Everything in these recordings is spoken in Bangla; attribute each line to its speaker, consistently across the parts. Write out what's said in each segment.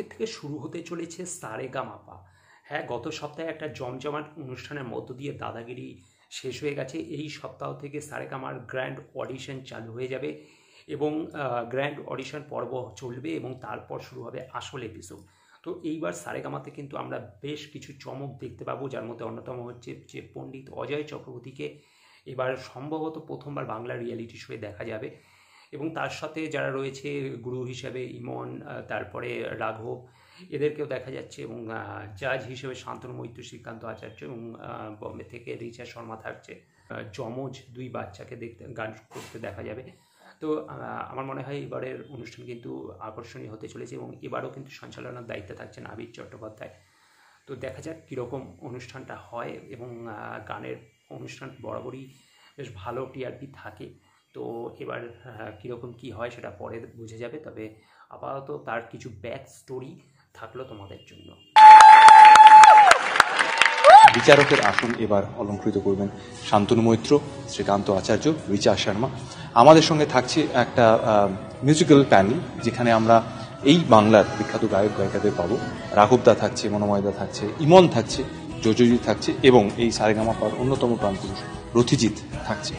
Speaker 1: আজকের থেকে শুরু হতে চলেছে সারেগা মাপা। হ্যাঁ গত সপ্তাহে একটা জমজমাট অনুষ্ঠানের মধ্য দিয়ে দাদাগিরি শেষ হয়ে গেছে। এই সপ্তাহ থেকে সারে সারেগামার গ্র্যান্ড অডিশন চালু হয়ে যাবে এবং গ্র্যান্ড অডিশন পর্ব চলবে এবং তারপর শুরু হবে আসল এপিসোড তো এইবার সারেগামাতে কিন্তু আমরা বেশ কিছু চমক দেখতে পাবো, যার মধ্যে অন্যতম হচ্ছে যে পণ্ডিত অজয় চক্রবর্তীকে এবার সম্ভবত প্রথমবার বাংলা রিয়েলিটি শোয়ে দেখা যাবে। এবং তার সাথে যারা রয়েছে গুরু হিসেবে ইমন তারপরে রাঘব, এদেরকেও দেখা যাচ্ছে এবং জাজ হিসেবে শান্তনু মৈত্র, শ্রীকান্ত আচার্য এবং বম্বে থেকে রিচা শর্মা থাকছে। যমজ দুই বাচ্চাকে দেখতে, গান করতে দেখা যাবে। তো আমার মনে হয় এবারের অনুষ্ঠান কিন্তু আকর্ষণীয় হতে চলেছে এবং এবারও কিন্তু সঞ্চালনার দায়িত্বে থাকছেন আবির চট্টোপাধ্যায়। তো দেখা যাক কীরকম অনুষ্ঠানটা হয় এবং গানের অনুষ্ঠান বরাবরই বেশ ভালো টিআরপি থাকে। তো এবার আহ, কীরকম কী হয় সেটা পরে বুঝে যাবে তবে আপাতত তার কিছু ব্যাক স্টোরি থাকল তোমাদের জন্য।
Speaker 2: বিচারকের আসন এবার অলঙ্কৃত করবেন শান্তনু মৈত্র শ্রীকান্ত আচার্য রিচা শর্মা। আমাদের সঙ্গে থাকছে একটা মিউজিক্যাল প্যানেল যেখানে আমরা এই বাংলার বিখ্যাত গায়ক গায়িকাদের পাবো। রাঘবদা থাকছে মনোময়দা থাকছে ইমন থাকছে যোজজিৎ থাকছে এবং এই সারেগামাপার অন্যতম প্রাণপুরুষ রথিজিৎ থাকছে।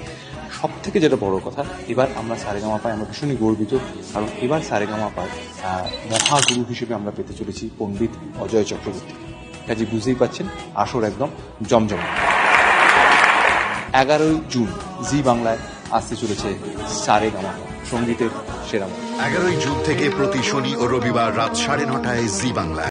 Speaker 2: সব থেকে যেটা বড় কথা, এবার আমরা সারেগামাপায় আমরা ভীষণই গর্বিত, কারণ এবার সারেগামাপায় মহাগুরু হিসেবে আমরা পেতে চলেছি পণ্ডিত অজয় চক্রবর্তী। কাজে বুঝতেই পাচ্ছেন আসর একদম জমজম এগারোই জুন, জি বাংলায় আসতে চলেছে সারে গামা সঙ্গীতের সেরা
Speaker 3: এগারোই জুন থেকে প্রতি শনি ও রবিবার রাত সাড়ে নটায় জি বাংলা